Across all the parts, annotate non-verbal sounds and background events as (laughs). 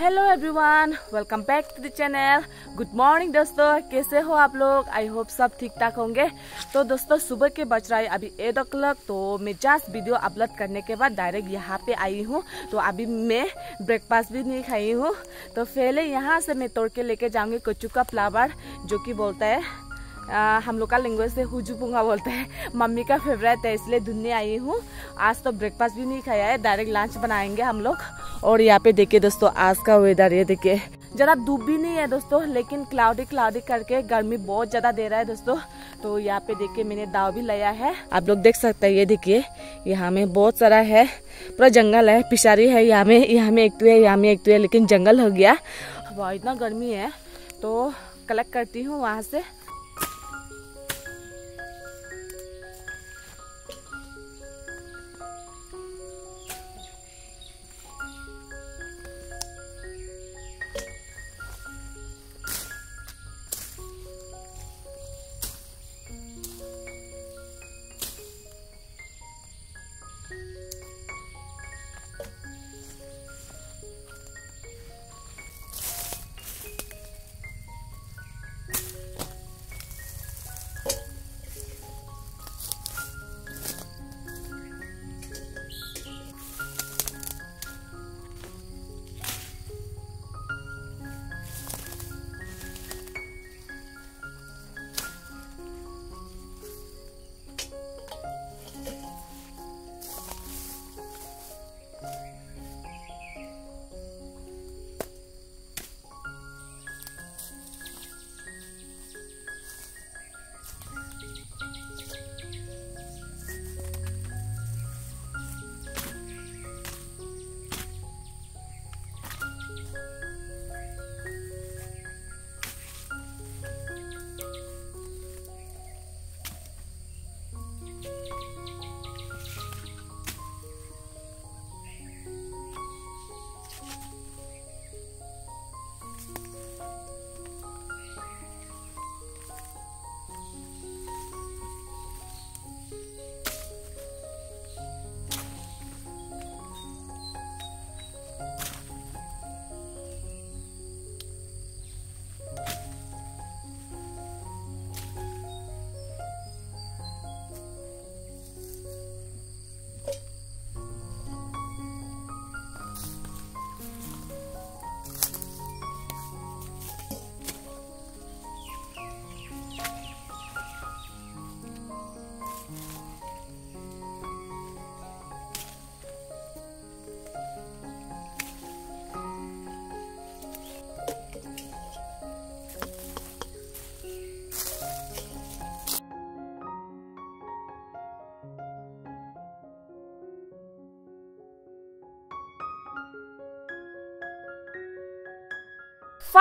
Hello everyone welcome back to the channel good morning दोस्तों. कैसे हो आप लोग? आई होप सब ठीक ठाक होंगे. तो दोस्तों, सुबह के बज रहा है अभी एट ओ क्लॉक तो मैं जस्ट वीडियो अपलोड करने के बाद डायरेक्ट यहाँ पे आई हूँ. तो अभी मैं ब्रेकफास्ट भी नहीं खाई हूँ. तो पहले यहाँ से मैं तोड़ के लेके जाऊँगी कच्चू का फ्लावर जो कि बोलता है आ, हम लोग का लैंग्वेज से हुजूपुंगा बोलते हैं। मम्मी का फेवरेट है इसलिए धुनने आई हूँ। आज तो ब्रेकफास्ट भी नहीं खाया है डायरेक्ट लंच बनाएँगे हम लोग। और यहाँ पे देखिए दोस्तों आज का वेदर ये देखिए। ज़्यादा धूप भी नहीं है दोस्तों लेकिन क्लाउडी क्लाउडी करके गर्मी बहुत ज़्यादा दे रहा है दोस्तों। तो यहाँ पे देखिए मैंने दाव भी लिया है। आप लोग देख सकते हैं ये देखिए यहाँ में बहुत सारा है। पूरा जंगल है पिशारी है यहाँ में यहाँ में एक तो है यहाँ में एक तो है लेकिन जंगल हो गया। वह इतना गर्मी है तो कलेक्ट करती हूँ वहाँ से।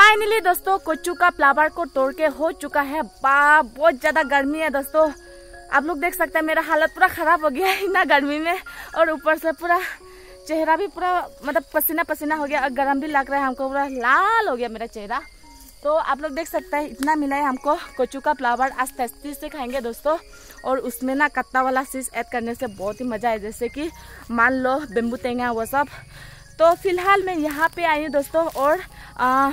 फाइनली दोस्तों कोचू का फ्लावर को तोड़ के हो चुका है। बा बहुत ज़्यादा गर्मी है दोस्तों। आप लोग देख सकते हैं मेरा हालत पूरा खराब हो गया है इतना गर्मी में। और ऊपर से पूरा चेहरा भी पूरा मतलब पसीना पसीना हो गया। और गर्म भी लग रहा है हमको पूरा लाल हो गया मेरा चेहरा। तो आप लोग देख सकते हैं इतना मिला है हमको। कोचू का फ्लावर आज टेस्टी से खाएँगे दोस्तों। और उसमें ना कत्ता वाला चीज़ ऐड करने से बहुत ही मज़ा है जैसे कि मान लो बेम्बू टेंगा वो सब। तो फ़िलहाल मैं यहाँ पे आई हूँ दोस्तों। और आ,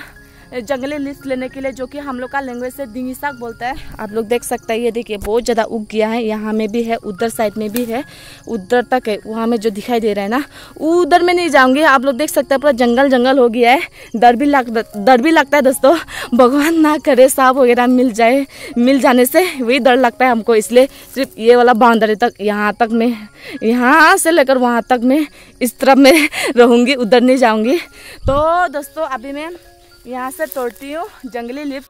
जंगली लिस्ट लेने के लिए जो कि हम लोग का लैंग्वेज से दिंगी साग बोलता है। आप लोग देख सकते हैं, ये देखिए, बहुत ज़्यादा उग गया है। यहाँ में भी है, उधर साइड में भी है। उधर तक है, वहाँ में जो दिखाई दे रहा है ना, उधर में नहीं जाऊँगी। आप लोग देख सकते हैं, पूरा जंगल जंगल हो गया है। डर भी लग, डर भी लगता है दोस्तों। भगवान ना करे, सांप वगैरह मिल जाए, मिल जाने से वही डर लगता है हमको। इसलिए सिर्फ़ ये वाला बाउंड्री तक, यहाँ तक मैं, यहाँ से लेकर वहाँ तक मैं इस तरफ़ में (laughs) रहूँगी, उधर नहीं जाऊँगी। तो दोस्तों, अभी मैं यहाँ से तोड़ती हूँ जंगली लिप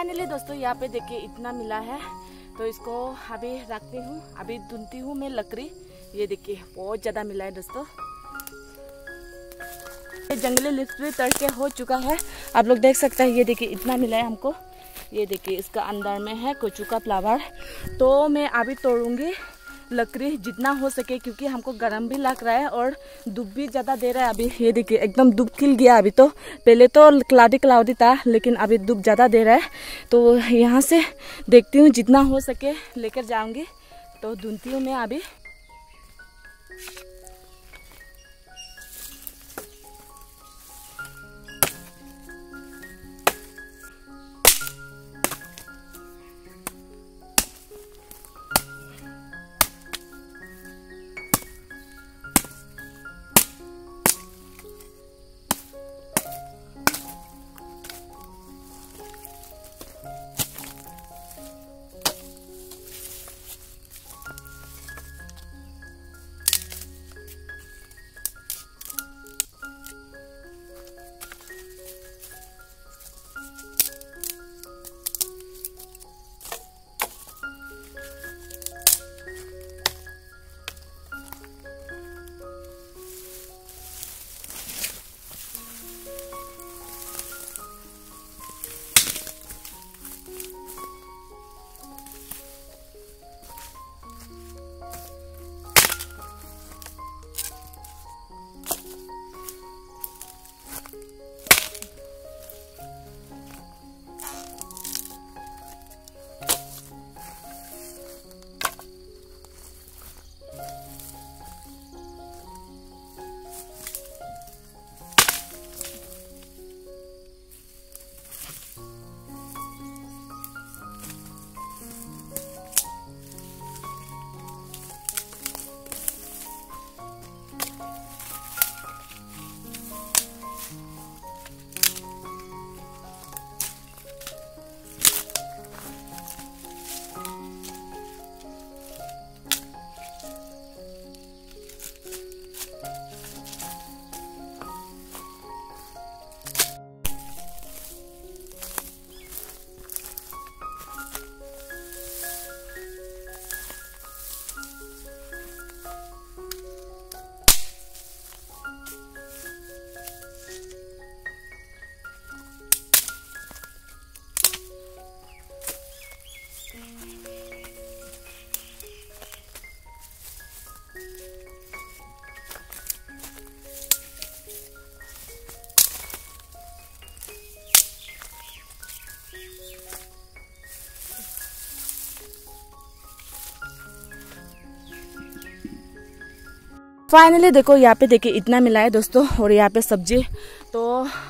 फाइनली दोस्तों यहाँ पे देखिए इतना मिला है। तो इसको अभी रखती हूँ, अभी धुनती हूँ मैं लकड़ी। ये देखिए, बहुत ज़्यादा मिला है दोस्तों। ये जंगली लिप्स भी तड़के हो चुका है। आप लोग देख सकते हैं, ये देखिए इतना मिला है हमको। ये देखिए, इसका अंदर में है कोचू का फ्लावर। तो मैं अभी तोड़ूँगी। लकड़ी जितना हो सके, क्योंकि हमको गर्म भी लग रहा है और धूप भी ज़्यादा दे रहा है। अभी ये देखिए, एकदम धूप खिल गया अभी तो। पहले तो क्लाउडी क्लाउडी था, लेकिन अभी धूप ज़्यादा दे रहा है। तो यहाँ से देखती हूँ जितना हो सके, लेकर जाऊँगी। तो धुनती हूँ मैं अभी फाइनली देखो, यहाँ पे देखिए इतना मिला है दोस्तों, और यहाँ पे सब्ज़ी। तो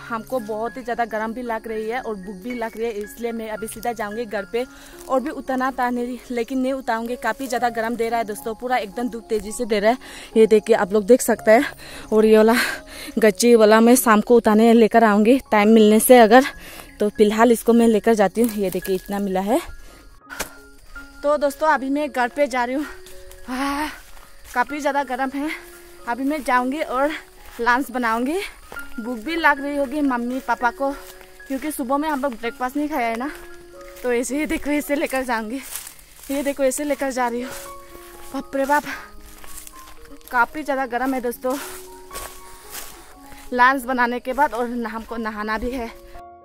हमको बहुत ही ज़्यादा गर्म भी लग रही है और भूख भी लग रही है, इसलिए मैं अभी सीधा जाऊँगी घर पे और भी उतना था नहीं, लेकिन नहीं उतारूँगी काफ़ी ज़्यादा गर्म दे रहा है दोस्तों, पूरा एकदम धूप तेज़ी से दे रहा है। ये देखिए, आप लोग देख सकते हैं, और ये वाला गच्ची वाला मैं शाम को उतारने लेकर आऊँगी टाइम मिलने से अगर। तो फ़िलहाल इसको मैं लेकर जाती हूँ, ये देखिए इतना मिला है। तो दोस्तों, अभी मैं घर पर जा रही हूँ। काफ़ी ज़्यादा गर्म है। अभी मैं जाऊँगी और लंच बनाऊँगी। भूख भी लग रही होगी मम्मी, पापा को, क्योंकि सुबह में हम लोग ब्रेकफास्ट नहीं खाया है ना। तो ऐसे ही देखो ऐसे लेकर जाऊँगी। ये देखो ऐसे लेकर जा रही हूँ। बाप बाप। काफ़ी ज़्यादा गर्म है दोस्तों। लंच बनाने के बाद और हमको नहाना भी है।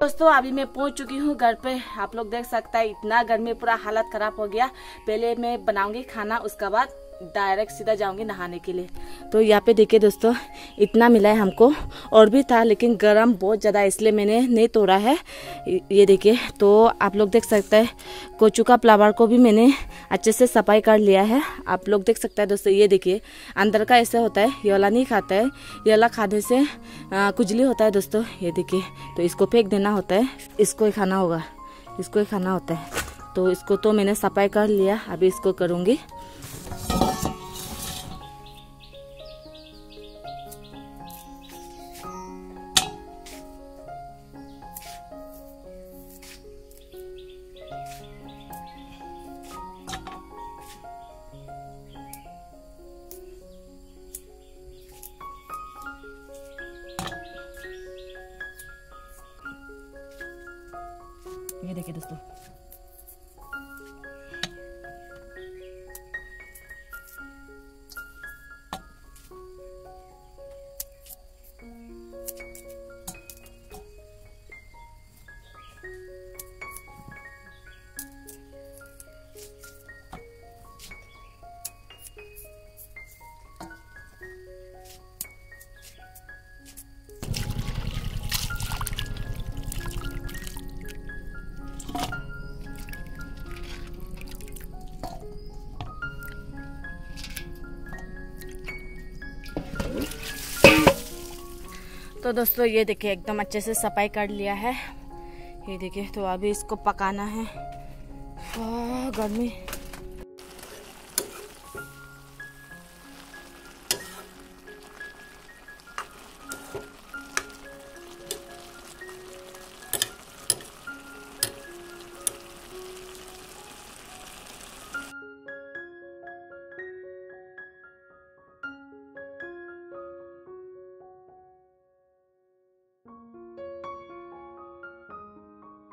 दोस्तों, अभी मैं पहुँच चुकी हूँ घर पे। आप लोग देख सकते हैं, इतना गर्मी, पूरा हालत खराब हो गया। पहले मैं बनाऊँगी खाना, उसके बाद डायरेक्ट सीधा जाऊँगी नहाने के लिए। तो यहाँ पे देखिए दोस्तों, इतना मिला है हमको। और भी था, लेकिन गर्म बहुत ज़्यादा इसलिए मैंने नहीं तोड़ा है। ये देखिए तो आप लोग देख सकते हैं, कोचू का फ्लावर को भी मैंने अच्छे से सफ़ाई कर लिया है। आप लोग देख सकते हैं दोस्तों, ये देखिए, अंदर का ऐसा होता है, ये वाला नहीं खाता है। ये वाला खाने से कुजली होता है दोस्तों, ये देखिए। तो इसको फेंक देना होता है, इसको ही खाना होगा, इसको ही खाना होता है। तो इसको तो मैंने सफ़ाई कर लिया, अभी इसको करूँगी। तो दोस्तों, ये देखिए, एकदम अच्छे से सफ़ाई कर लिया है। ये देखिए तो अभी इसको पकाना है। गर्मी।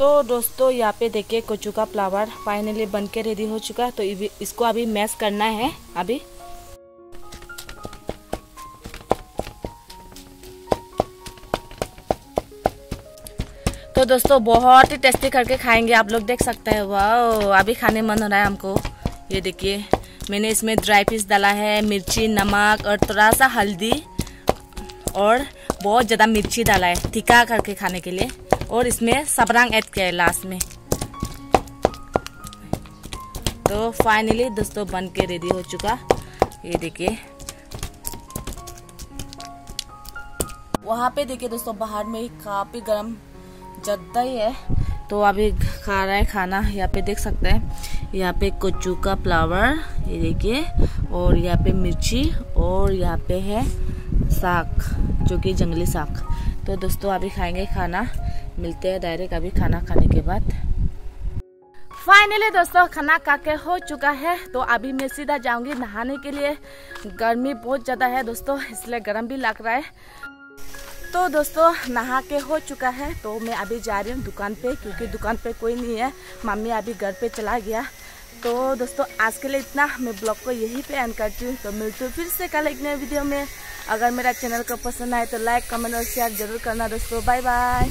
तो दोस्तों, यहाँ पे देखिए कोचू का फ्लावर फाइनली बन के रेडी हो चुका है। तो इसको अभी मैश करना है, अभी। तो दोस्तों, बहुत ही टेस्टी करके खाएँगे आप लोग, देख सकते हैं। वाह अभी खाने मन हो रहा है हमको। ये देखिए, मैंने इसमें ड्राई पीस डाला है, मिर्ची, नमक और थोड़ा सा हल्दी और बहुत ज़्यादा मिर्ची डाला है, तीखा करके खाने के लिए। और इसमें सबरंग ऐड किया है लास्ट में। तो फाइनली दोस्तों बन के रेडी हो चुका। ये देखिए। वहाँ पे देखिए दोस्तों, बाहर में काफ़ी गर्म जद्दा ही है। तो अभी खा रहा है खाना। यहाँ पे देख सकते हैं, यहाँ पे कच्चू का फ्लावर ये देखिए, और यहाँ पे मिर्ची, और यहाँ पे है साग, जो कि जंगली साग। तो दोस्तों अभी खाएँगे खाना। मिलते हैं डायरेक्ट अभी खाना खाने के बाद। फाइनली दोस्तों, खाना खा के हो चुका है तो अभी मैं सीधा जाऊँगी नहाने के लिए। गर्मी बहुत ज़्यादा है दोस्तों, इसलिए गर्म भी लग रहा है। तो दोस्तों, नहा के हो चुका है तो मैं अभी जा रही हूँ दुकान पे, क्योंकि दुकान पे कोई नहीं है। मम्मी अभी घर पे चला गया। तो दोस्तों, आज के लिए इतना। मैं ब्लॉग को यहीं पे एंड करती हूँ। तो मिलती हूँ फिर से कल एक नए वीडियो में। अगर मेरा चैनल को पसंद आए तो लाइक कमेंट और शेयर ज़रूर करना दोस्तों। Bye bye